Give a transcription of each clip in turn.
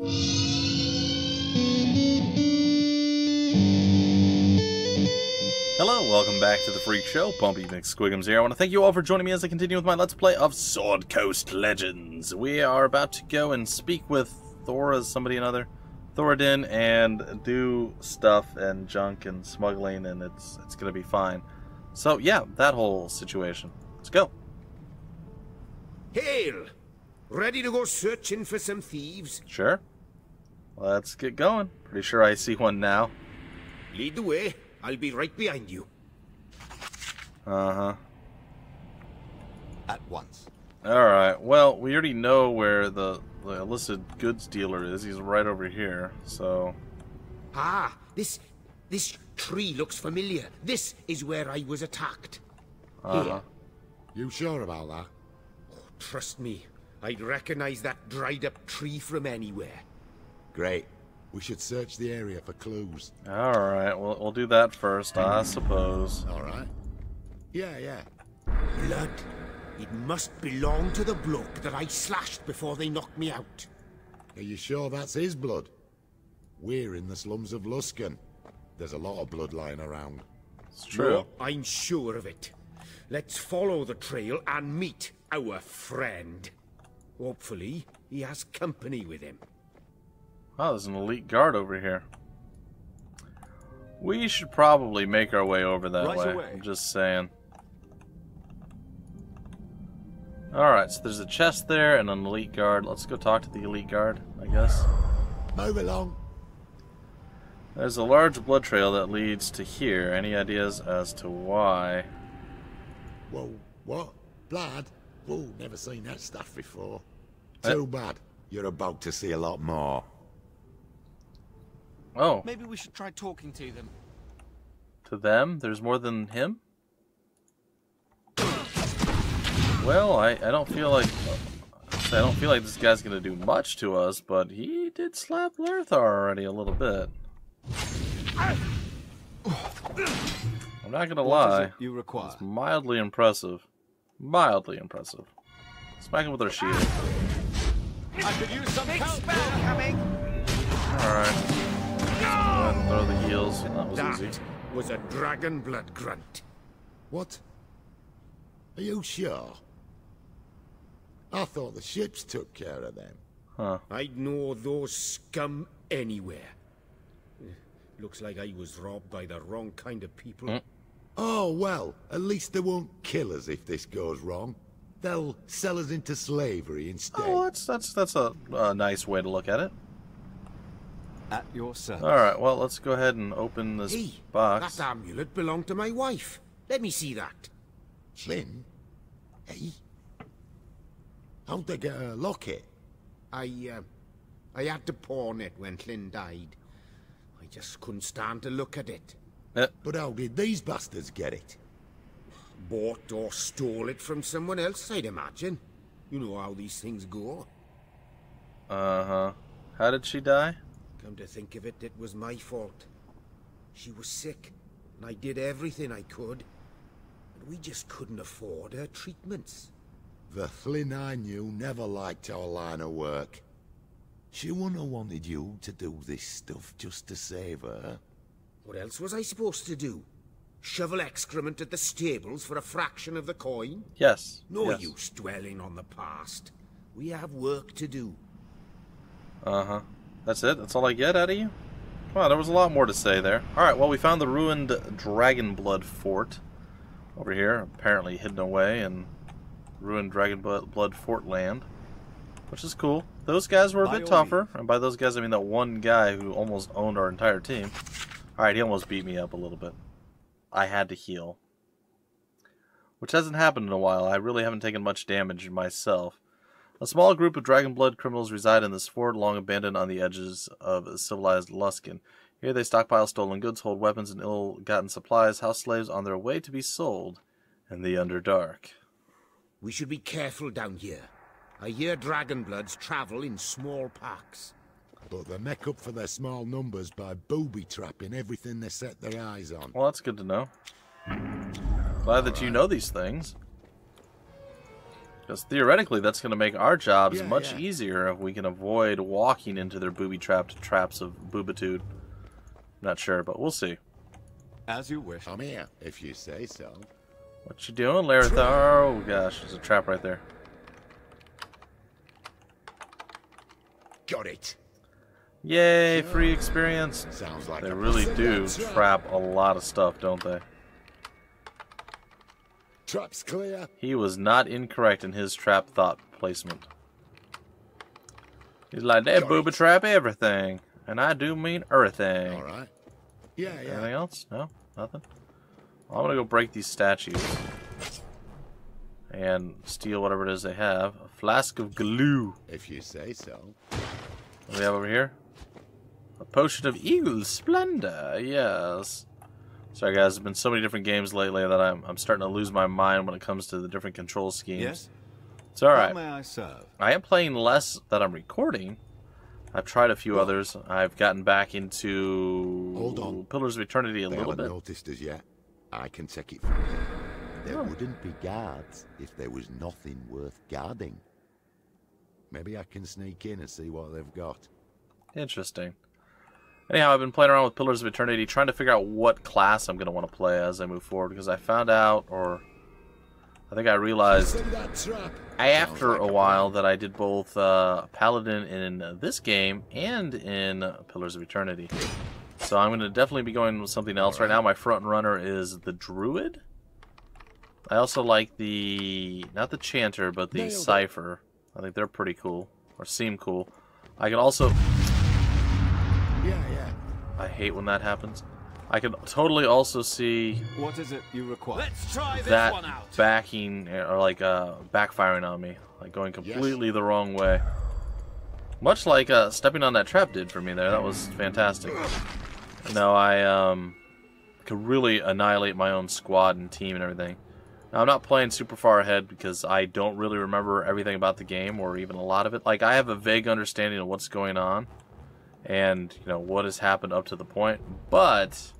Hello, welcome back to the Phreak Show. Bumpy McSquigums here. I want to thank you all for joining me as I continue with my Let's Play of Sword Coast Legends. We are about to go and speak with Thora, somebody another, Thoradin, and do stuff and junk and smuggling, and it's it's gonna be fine. So yeah, that whole situation. Let's go. Hail! Ready to go searching for some thieves? Sure. Let's get going. Pretty sure I see one now. Lead the way. I'll be right behind you. Uh huh. At once. Alright, well, we already know where the, the illicit goods dealer is. He's right over here, so. Ah, this this tree looks familiar. This is where I was attacked. Uh Here. huh. You sure about that? Oh, Trust me, I'd recognize that dried up tree from anywhere. Great. We should search the area for clues. Alright, we'll, we'll do that first, I suppose. All right? Yeah, yeah. Blood. It must belong to the bloke that I slashed before they knocked me out. Are you sure that's his blood? We're in the slums of Luskan. There's a lot of blood lying around. It's true. No, I'm sure of it. Let's follow the trail and meet our friend. Hopefully, he has company with him. Oh, there's an elite guard over here. We should probably make our way over that Right way. away. I'm just saying. Alright, so there's a chest there and an elite guard. Let's go talk to the elite guard, I guess. Move along. There's a large blood trail that leads to here. Any ideas as to why? Whoa, what? Blood? Whoa, never seen that stuff before. Uh, Too bad. You're about to see a lot more. Oh, Maybe we should try talking to them. to them? There's more than him? Well, I, I don't feel like I don't feel like this guy's gonna do much to us, but he did slap Larethar already a little bit. I'm not gonna What is lie, it you require? it's mildly impressive. Mildly impressive. Smack him with our shield. I could use some help. coming. Alright. Go ahead and throw the heals. That was That easy. was a dragon blood grunt. What? Are you sure? I thought the ships took care of them. Huh. I'd know those scum anywhere. Looks like I was robbed by the wrong kind of people. Hmm. Oh, well, at least they won't kill us if this goes wrong. They'll sell us into slavery instead. Oh, that's that's that's a, a nice way to look at it. At your service. Alright, well, let's go ahead and open this Hey, box. that amulet belonged to my wife. Let me see that. Flynn? Hey? How'd they get her locket? I, uh, I had to pawn it when Flynn died. I just couldn't stand to look at it. Eh, But how did these bastards get it? Bought or stole it from someone else, I'd imagine. You know how these things go. Uh-huh. How did she die? Come to think of it, it was my fault. She was sick, and I did everything I could. But we just couldn't afford her treatments. The Flynn I knew never liked our line of work. She wouldn't have wanted you to do this stuff just to save her. What else was I supposed to do? Shovel excrement at the stables for a fraction of the coin? Yes. No yes. use dwelling on the past. We have work to do. Uh-huh. That's it? That's all I get out of you? Wow, there was a lot more to say there. Alright, well, we found the ruined Dragonblood Fort over here, apparently hidden away in ruined Dragonblood Blood Fort land, which is cool. Those guys were a bit tougher, and by those guys, I mean that one guy who almost owned our entire team. Alright, he almost beat me up a little bit. I had to heal. Which hasn't happened in a while. I really haven't taken much damage myself. A small group of Dragonblood criminals reside in this fort, long abandoned on the edges of civilized Luskan. Here they stockpile stolen goods, hold weapons and ill-gotten supplies, house slaves on their way to be sold in the Underdark. We should be careful down here. I hear dragonbloods travel in small packs. But they make up for their small numbers by booby trapping everything they set their eyes on. Well, that's good to know. Glad that you know these things. Because theoretically, that's going to make our jobs Yeah, much yeah. easier if we can avoid walking into their booby-trapped traps of boobitude. Not sure, but we'll see. As you wish. I'm here, if you say so. What you doing, Larethar? Oh gosh, there's a trap right there. Got it. Yay, free experience. Sounds like They really do trap. trap a lot of stuff, don't they? Trap's clear. He was not incorrect in his trap thought placement. He's like, they booby trap everything. And I do mean everything. All right. Yeah, Anything else? No? Nothing? Well, I'm gonna go break these statues. And steal whatever it is they have. A flask of glue. If you say so. What do we have over here? A potion of eagle splendor. Yes. Sorry, guys. There's been so many different games lately that I'm, I'm starting to lose my mind when it comes to the different control schemes. Yes? It's alright. I? I am playing less that I'm recording. I've tried a few Well- others. I've gotten back into Hold on. Pillars of Eternity a They little haven't bit. noticed us yet. I can take it from here. There wouldn't be guards if there was nothing worth guarding. Maybe I can sneak in and see what they've got. Interesting. Anyhow, I've been playing around with Pillars of Eternity, trying to figure out what class I'm going to want to play as I move forward, because I found out, or I think I realized See that trap? after a while that I did both uh, Paladin in this game and in Pillars of Eternity. So I'm going to definitely be going with something else. Right now, my front runner is the Druid. I also like the, not the Chanter, but the. Cipher. I think they're pretty cool, or seem cool. I can also, Yeah, yeah. I hate when that happens. I can totally also see What is it you require? Let's try this that one out. backing or like uh, backfiring on me, like going completely the wrong way. Much like uh, stepping on that trap did for me there. That was fantastic. You know, I um, could really annihilate my own squad and team and everything. Now, I'm not playing super far ahead because I don't really remember everything about the game or even a lot of it. Like, I have a vague understanding of what's going on and, you know, what has happened up to the point. But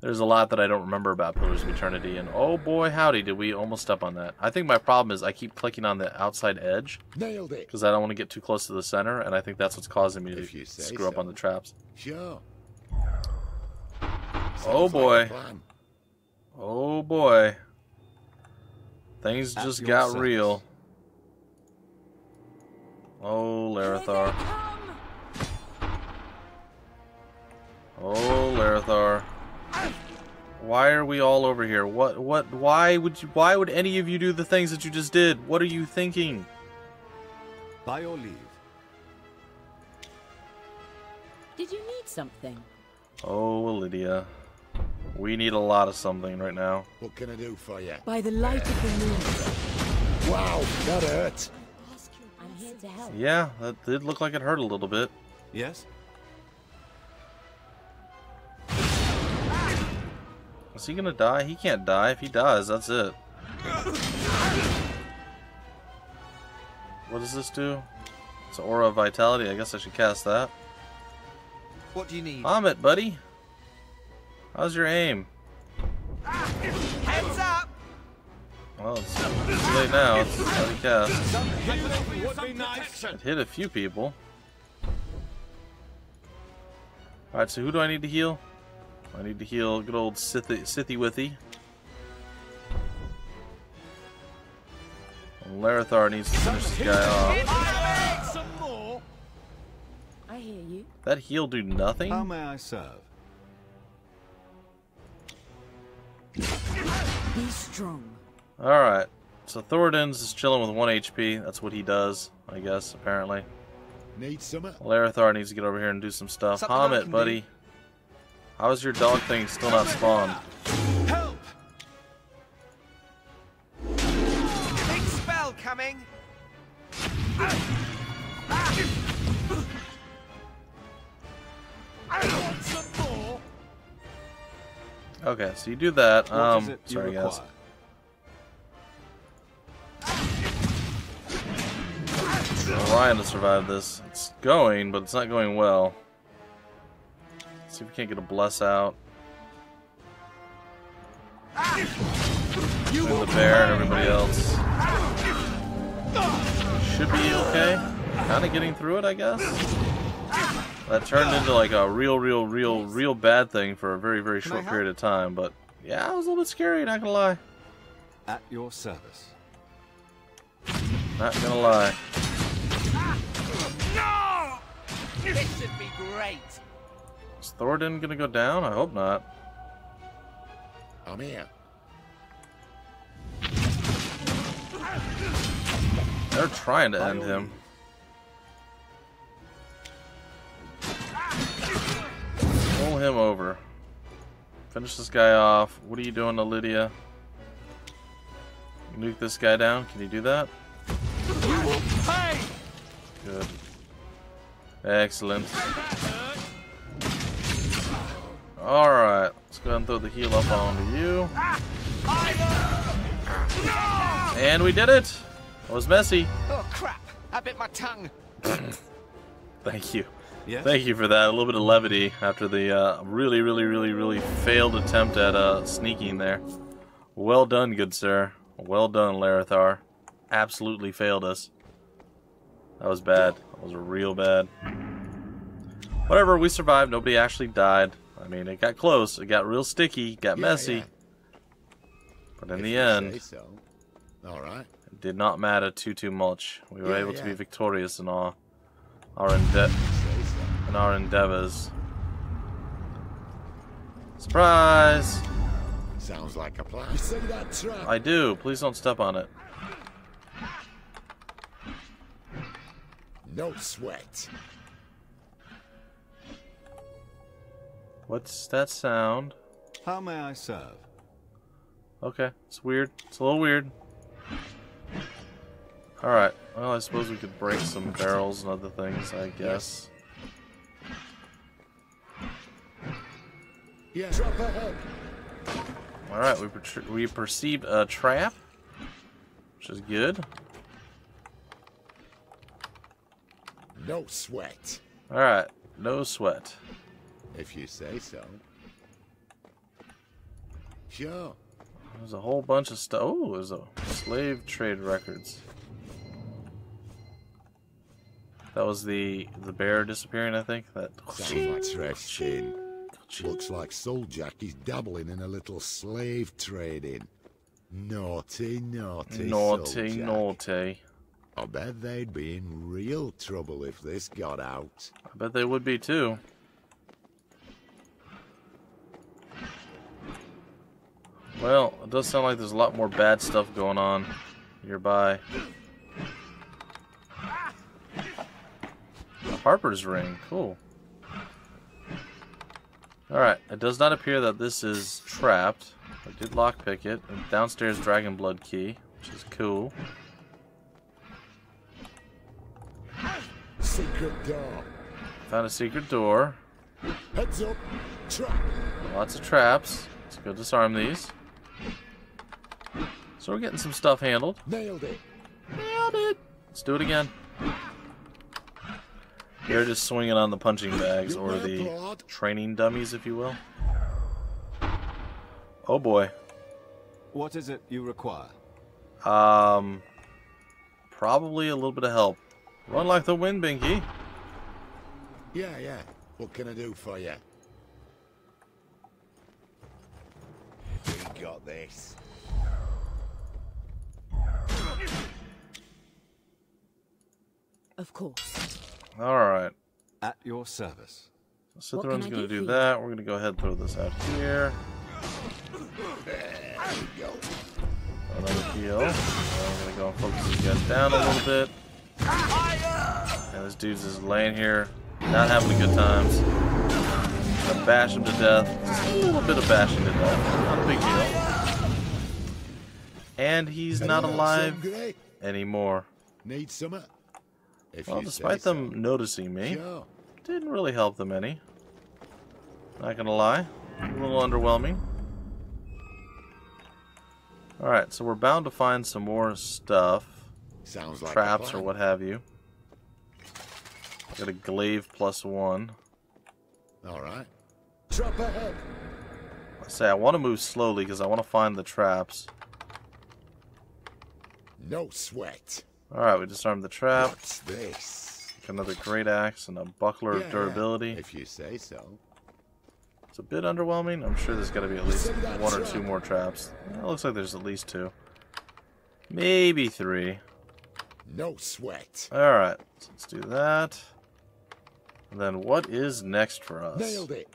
there's a lot that I don't remember about Pillars of Eternity, and oh boy, howdy, did we almost step on that. I think my problem is I keep clicking on the outside edge Nailed it. because I don't want to get too close to the center, and I think that's what's causing me If to you say screw up on the traps. Sure. Oh Sounds like a boy. plan. Oh boy. Things At just got service. real. Oh, Larethar. Oh, Larethar. Why are we all over here? What what why would you why would any of you do the things that you just did? What are you thinking? By your leave. Did you need something? Oh, Lydia. We need a lot of something right now. What can I do for you? By the light of the moon. Wow, that hurt. I'm here to help. Yeah, that did look like it hurt a little bit. Yes? Is he gonna die? He can't die. If he dies, that's it. What does this do? It's Aura of Vitality. I guess I should cast that. What do you need? Vomit, buddy. How's your aim? Heads up! Well, it's too late now. It's already cast. Some healing would be nice. It hit a few people. Alright, so who do I need to heal? I need to heal good old Sithy, Sithy Withy. And Larethar needs to finish this guy off. I hear you. That heal do nothing? How may I serve? Be strong. Alright. So Thoradin's is chilling with 1 HP. That's what he does, I guess, apparently. Need some? Uh, Larethar needs to get over here and do some stuff. Something I Hamid, can buddy. How's your dog thing still not spawned? Help! Big spell coming. I want some more. Okay, so you do that. What um, is it sorry require? guys. Ryan to survive this. It's going, but it's not going well. See if we can't get a bless out. And the bear and everybody else. Should be okay. Kind of getting through it, I guess. That turned into like a real, real, real, real bad thing for a very, very short period of time. But yeah, it was a little bit scary, not gonna lie. At your service. Not gonna lie. Ah! No! This should be great. Is Thoradin gonna go down? I hope not. Oh, I'm here. They're trying to end him. Pull him over. Finish this guy off. What are you doing to Lydia? Nuke this guy down. Can you do that? Good. Excellent. Alright, let's go ahead and throw the heal up onto you. And we did it! It was messy. Oh crap! I bit my tongue. Thank you. Yes? Thank you for that. A little bit of levity after the uh, really, really, really, really failed attempt at uh, sneaking there. Well done, good sir. Well done, Larethar. Absolutely failed us. That was bad. That was real bad. Whatever, we survived. Nobody actually died. I mean, it got close. It got real sticky. Got Yeah, messy. yeah. But in If the end, so. All right. it did not matter too, too much. We were Yeah, able to be victorious in our, our ende- so. in our endeavors. Surprise! Sounds like a plan. You see that trap? I do. Please don't step on it. No sweat. What's that sound? How may I serve? Okay, it's weird. It's a little weird. Alright, well, I suppose we could break some barrels and other things, I guess. Yeah. Trap ahead. Alright, we, per- we perceived a trap, which is good. No sweat. Alright, no sweat. If you say so. Sure. There's a whole bunch of stuff. Oh, there's a slave trade records. That was the the bear disappearing, I think. That Sounds like trash tin. Looks like Souljack is dabbling in a little slave trading. Naughty, naughty, naughty, Souljack. naughty. I bet they'd be in real trouble if this got out. I bet they would be too. Well, it does sound like there's a lot more bad stuff going on nearby. Harper's ring, cool. Alright, it does not appear that this is trapped. I did lockpick it. A downstairs dragon blood key, which is cool. Secret door. Found a secret door. Heads up. Trap. Lots of traps. Let's go disarm these. So we're getting some stuff handled. Nailed it. Nailed it. Let's do it again. They're just swinging on the punching bags or the training dummies, if you will. Oh boy. What is it you require? Um, probably a little bit of help. Run like the wind, Binky. Yeah, yeah. What can I do for you? We got this. Of course. All right. At your service. So What Sithron's going to do do that. We're going to go ahead and throw this out here. There we go. Another heal. Uh, I'm going to go and focus these guys down a little bit. And this dude's just laying here, not having a good times. Gonna bash him to death. Just a little bit of bashing to death. Not a big deal. And he's not alive anymore. Need some? If Well, you despite say them noticing me, So. didn't really help them any. Not gonna lie. A little underwhelming. Alright, so we're bound to find some more stuff. Sounds like Traps or what have you. Got a glaive plus one. All right. Trap ahead. I say I want to move slowly because I want to find the traps. No sweat. Alright, we disarmed the trap. What's this? Another great axe and a buckler Yeah, of durability. If you say so. It's a bit underwhelming. I'm sure there's got to be at least one or two more traps. It looks like there's at least two. Maybe three. No sweat. Alright, so let's do that. And then what is next for us? Nailed it.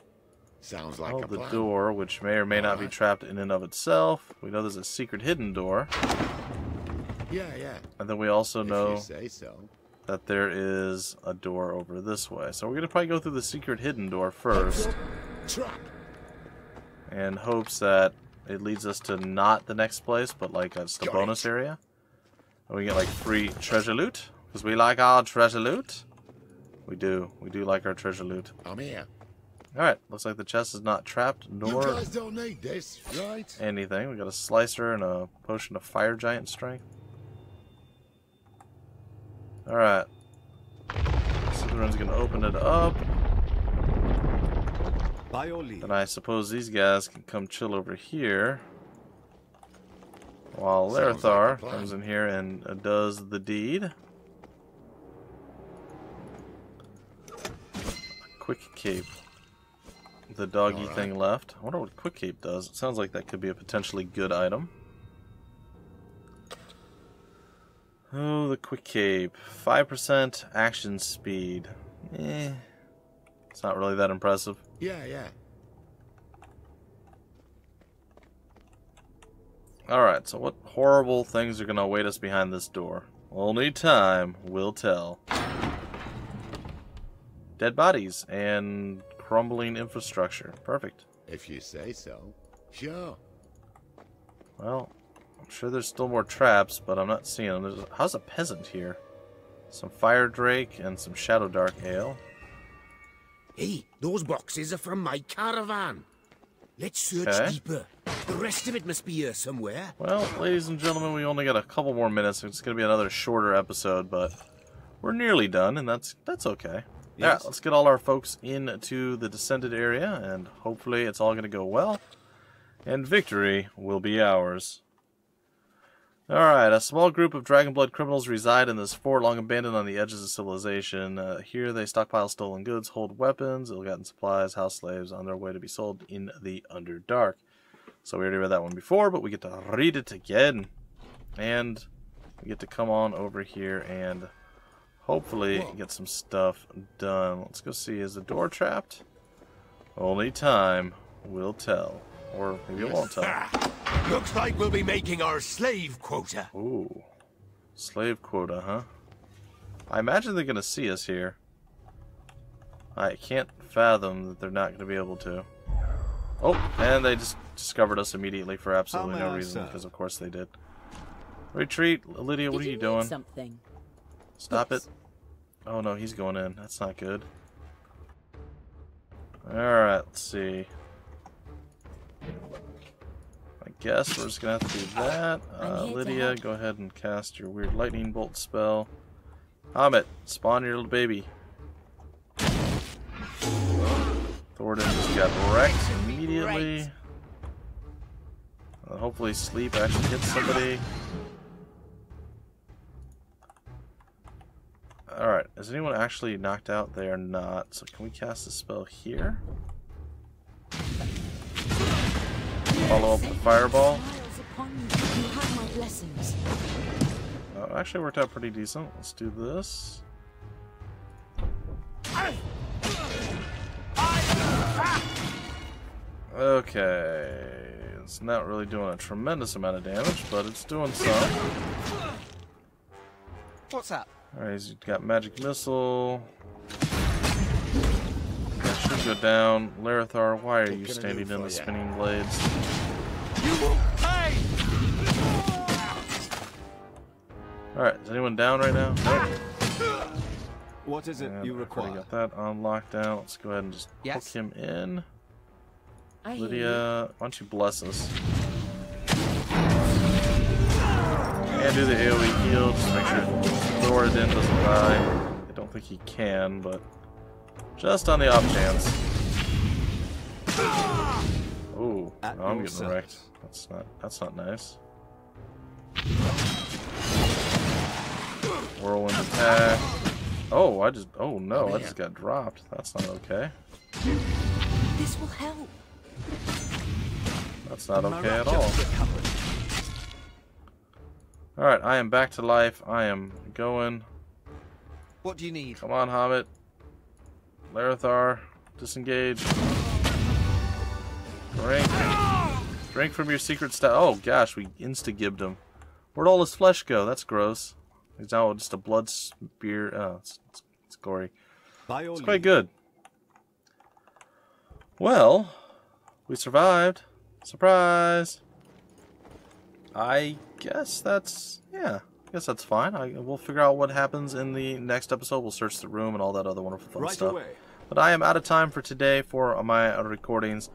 Sounds like Oh, the plan. door, which may or may not be uh-huh. trapped in and of itself. We know there's a secret hidden door. Yeah, yeah. And then we also If know you say so. that there is a door over this way. So we're going to probably go through the secret hidden door first. Trap. And hopes that it leads us to not the next place, but like just a Got bonus it. area. And we get like free treasure loot. Because we like our treasure loot. We do. We do like our treasure loot. I'm here. Alright, looks like the chest is not trapped, You nor guys don't need this, right? anything. We got a slicer and a potion of fire giant strength. Alright. Slytherin's gonna open it up. By your leave. And I suppose these guys can come chill over here. While Sounds like comes in here and uh, does the deed. Quick cape. The doggy Alright. thing left. I wonder what quick cape does. It sounds like that could be a potentially good item. Oh, the quick cape. 5% action speed. Eh. It's not really that impressive. Yeah, yeah. Alright, so what horrible things are going to await us behind this door? Only time will tell. Dead bodies and crumbling infrastructure. Perfect. If you say so. Sure. Well, I'm sure there's still more traps, but I'm not seeing them. There's a, how's a peasant here? Some fire drake and some shadow dark ale. Hey, those boxes are from my caravan. Let's search Okay. deeper. The rest of it must be here somewhere. Well, ladies and gentlemen, we only got a couple more minutes. It's going to be another shorter episode, but we're nearly done, and that's that's okay. All right, Yes. let's get all our folks into the descended area, and hopefully it's all going to go well, and victory will be ours. All right, a small group of Dragonblood criminals reside in this fort long abandoned on the edges of civilization. Uh, here they stockpile stolen goods, hold weapons, ill-gotten supplies, house slaves on their way to be sold in the Underdark. So we already read that one before, but we get to read it again. And we get to come on over here and hopefully get some stuff done. Let's go see. Is the door trapped? Only time will tell. Or maybe it won't tell. Ah, looks like we'll be making our slave quota. Ooh. Slave quota, huh? I imagine they're going to see us here. I can't fathom that they're not going to be able to. Oh, and they just discovered us immediately for absolutely no reason, because of course they did. Retreat, Lydia, what Did are you need doing? Something. Stop it. Oh no, he's going in. That's not good. Alright, let's see. I guess we're just gonna have to do that. Uh, Lydia, go ahead and cast your weird lightning bolt spell. Hamid, spawn your little baby. Thornton just got wrecked immediately. Uh, hopefully sleep actually hits somebody. Alright, is anyone actually knocked out? They are not. So can we cast a spell here? Follow up with fireball. Smiles upon you. You have my blessings. Uh, actually worked out pretty decent. Let's do this. Okay. It's not really doing a tremendous amount of damage, but it's doing some. What's up? Alright, he's got magic missile. That go down. Larethar, why are you What can I standing in the ya? spinning blades? You will pay! Alright, is anyone down right now? Nope. What is it And you I've require? got that on lockdown. Let's go ahead and just Yes? hook him in. I hear you. Lydia, why don't you bless us? And do the AoE heal, just make sure Thoradin doesn't die. I don't think he can, but just on the off chance. Ah! Ooh, At I'm your getting wrecked. That's not that's not nice. Whirlwind attack. Oh, I just. Oh no, I just got dropped. That's not okay. This will help. That's not okay at all. Alright, I am back to life. I am going. What do you need? Come on, Hobbit. Larethar, disengage. Drink. Drink from your secret stash. Oh gosh, we insta-gibbed him. Where'd all his flesh go? That's gross. He's now just a blood spear. Oh, it's, it's, it's gory. It's quite good. Well, we survived. Surprise! I guess that's yeah. I guess that's fine. I, we'll figure out what happens in the next episode. We'll search the room and all that other wonderful fun Right stuff. away. But I am out of time for today for my recordings,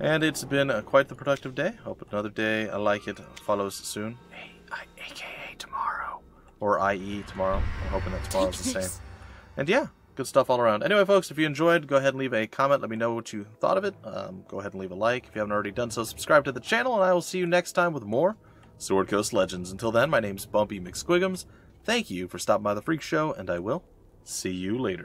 and it's been uh, quite the productive day. Hope another day I like it follows soon. A- I- AKA tomorrow, or IE tomorrow. I'm hoping that tomorrow's the same. And yeah, good stuff all around. Anyway, folks, if you enjoyed, go ahead and leave a comment. Let me know what you thought of it. Um, go ahead and leave a like. If you haven't already done so, subscribe to the channel, and I will see you next time with more Sword Coast Legends. Until then, my name's Bumpy McSquigums. Thank you for stopping by the Phreak Show, and I will see you later.